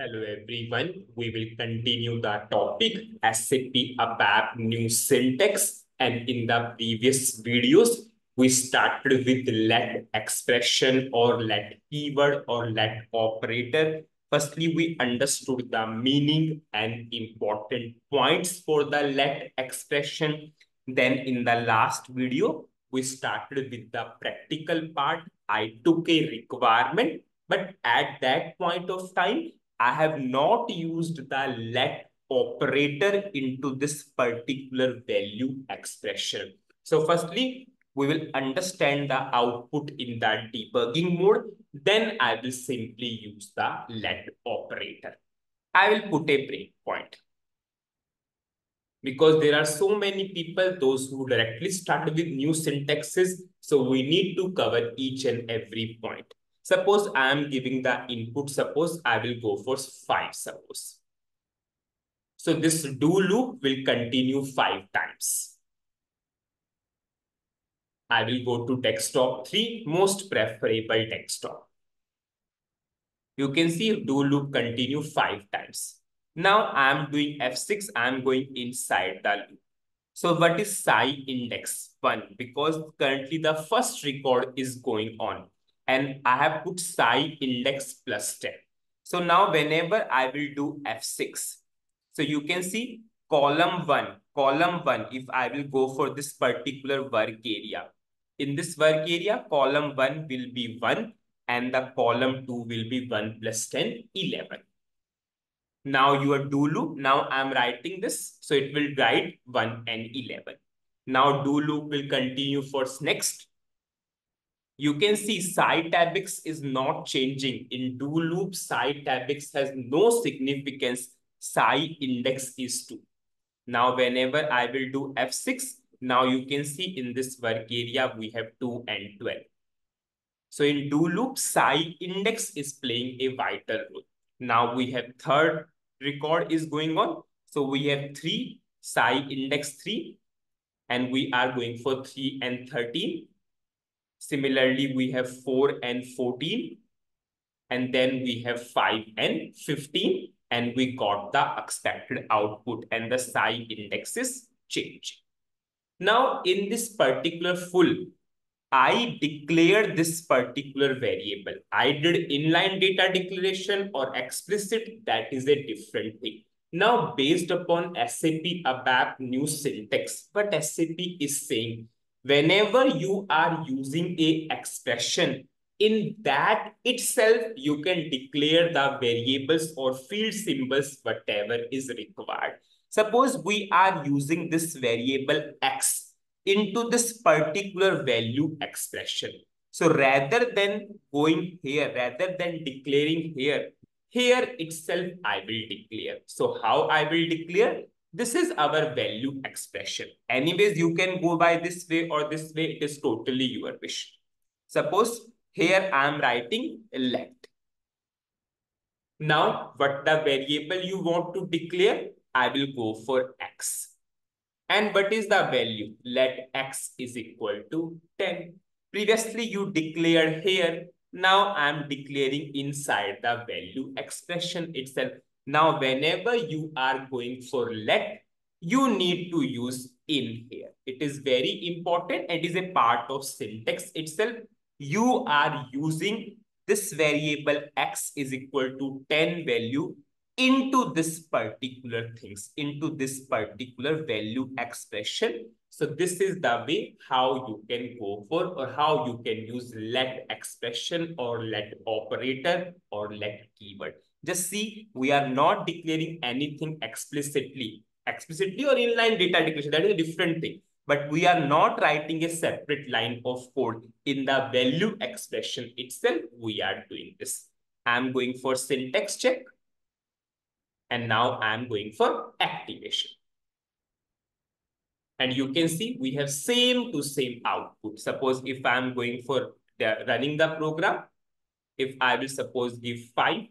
Hello everyone. We will continue the topic SAP ABAP new syntax. And in the previous videos, we started with let expression or let keyword or let operator. Firstly, we understood the meaning and important points for the let expression. Then in the last video, we started with the practical part. I took a requirement, but at that point of time, I have not used the let operator into this particular value expression. So firstly, we will understand the output in that debugging mode. Then I will simply use the let operator. I will put a breakpoint. Because there are so many people, those who directly start with new syntaxes. So we need to cover each and every point. Suppose I am giving the input, suppose I will go for five, suppose. So this do loop will continue five times. I will go to desktop 3, most preferable desktop. You can see do loop continue five times. Now I am doing F6, I am going inside the loop. So what is psi index 1? Because currently the first record is going on and I have put sy-index plus 10. So now whenever I will do F6, so you can see column 1, column 1, if I will go for this particular work area. In this work area, column 1 will be 1 and the column 2 will be 1 plus 10, 11. Now your do loop, now I'm writing this, so it will write 1 and 11. Now do loop will continue for next you can see sy-tabix is not changing. In do loop, sy-tabix has no significance. Sy-index is 2. Now, whenever I will do F6, now you can see in this work area, we have 2 and 12. So in do loop, sy-index is playing a vital role. Now we have third record is going on. So we have 3, sy-index 3, and we are going for 3 and 13. Similarly, we have 4 and 14. And then we have 5 and 15. And we got the expected output and the sy-indexes change. Now, in this particular full, I declare this particular variable. I did inline data declaration or explicit, that is a different thing. Now, based upon SAP ABAP new syntax, what SAP is saying, whenever you are using a expression, in that itself, you can declare the variables or field symbols, whatever is required. Suppose we are using this variable x into this particular value expression. So rather than going here, rather than declaring here, here itself I will declare. So how I will declare? This is our value expression. Anyways, you can go by this way or this way. It is totally your wish. Suppose here I am writing let. Now, what the variable you want to declare? I will go for x. And what is the value? Let x is equal to 10. Previously, you declared here. Now, I am declaring inside the value expression itself. Now, whenever you are going for let, you need to use in here. It is very important and is a part of syntax itself. You are using this variable x is equal to 10 value into this particular things, into this particular value expression. So this is the way how you can go for or how you can use let expression or let operator or let keyword. Just see, we are not declaring anything explicitly, explicitly or inline data declaration. That is a different thing. But we are not writing a separate line of code. In the value expression itself, we are doing this. I'm going for syntax check. And now I'm going for activation. And you can see we have same to same output. Suppose if I'm going for the, running the program, if I will suppose give 5,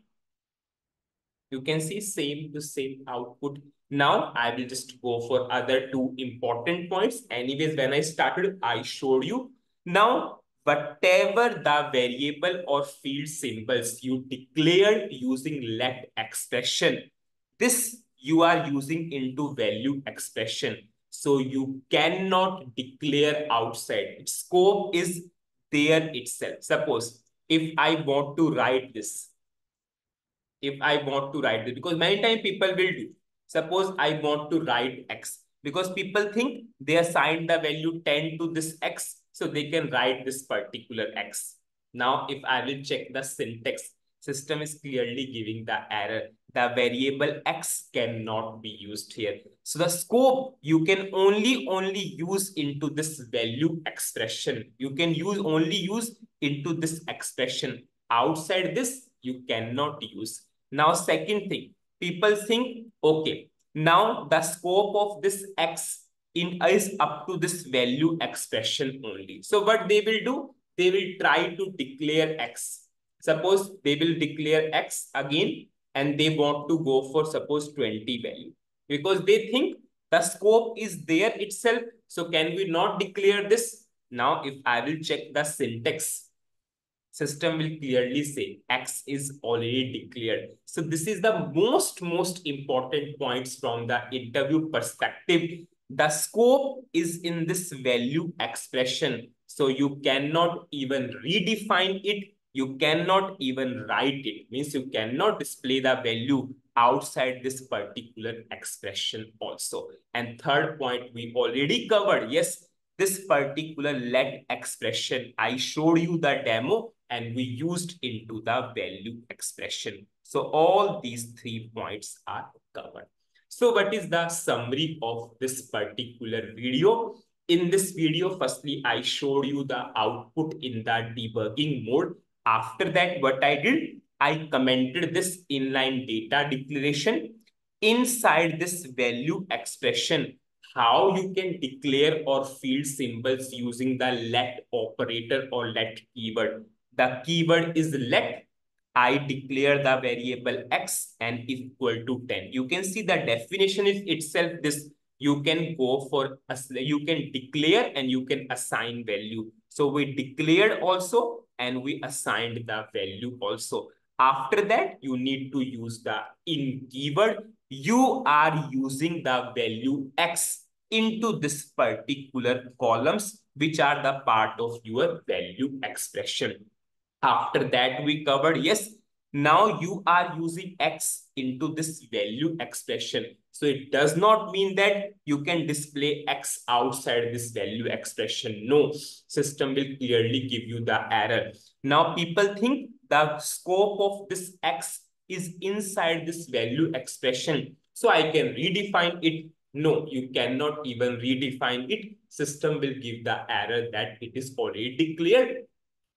you can see same to same output. Now I will just go for other two important points. Anyways, when I started, I showed you. Now, whatever the variable or field symbols you declared using let expression, this you are using into value expression. So you cannot declare outside. Its scope is there itself. Suppose if I want to write this, if I want to write this, because many times people will do. Suppose I want to write x, because people think they assign the value 10 to this x, so they can write this particular x. Now, if I will check the syntax, system is clearly giving the error. The variable x cannot be used here. So the scope you can only only use into this value expression. You can use only use into this expression. Outside this, you cannot use. Now, second thing, people think, okay, now the scope of this x in is up to this value expression only. So what they will do, they will try to declare x. Suppose they will declare x again and they want to go for suppose 20 value because they think the scope is there itself. So can we not declare this? Now, if I will check the syntax, system will clearly say X is already declared. So this is the most, most important points from the interview perspective. The scope is in this value expression. So you cannot even redefine it. You cannot even write it. Means you cannot display the value outside this particular expression also. And third point we already covered. Yes, this particular let expression, I showed you the demo and we used into the value expression. So all these three points are covered. So what is the summary of this particular video? In this video, firstly, I showed you the output in the debugging mode. After that, what I did, I commented this inline data declaration. Inside this value expression, how you can declare or field symbols using the let operator or let keyword. The keyword is let. I declare the variable x and equal to 10. You can see the definition is itself this. You can go for, you can declare and you can assign value. So we declared also and we assigned the value also. After that, you need to use the in keyword. You are using the value x into this particular columns, which are the part of your value expression. After that, we covered, yes, now you are using X into this value expression. So it does not mean that you can display X outside this value expression. No, system will clearly give you the error. Now people think the scope of this X is inside this value expression. So I can redefine it. No, you cannot even redefine it. System will give the error that it is already declared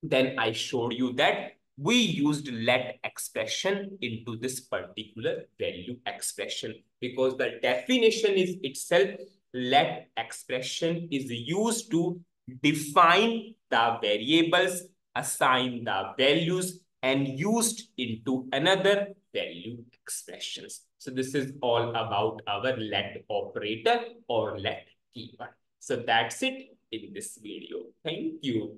then I showed you that we used let expression into this particular value expression because the definition is itself let expression is used to define the variables, assign the values and used into another value expressions. So this is all about our let operator or let keyword. So that's it in this video. Thank you.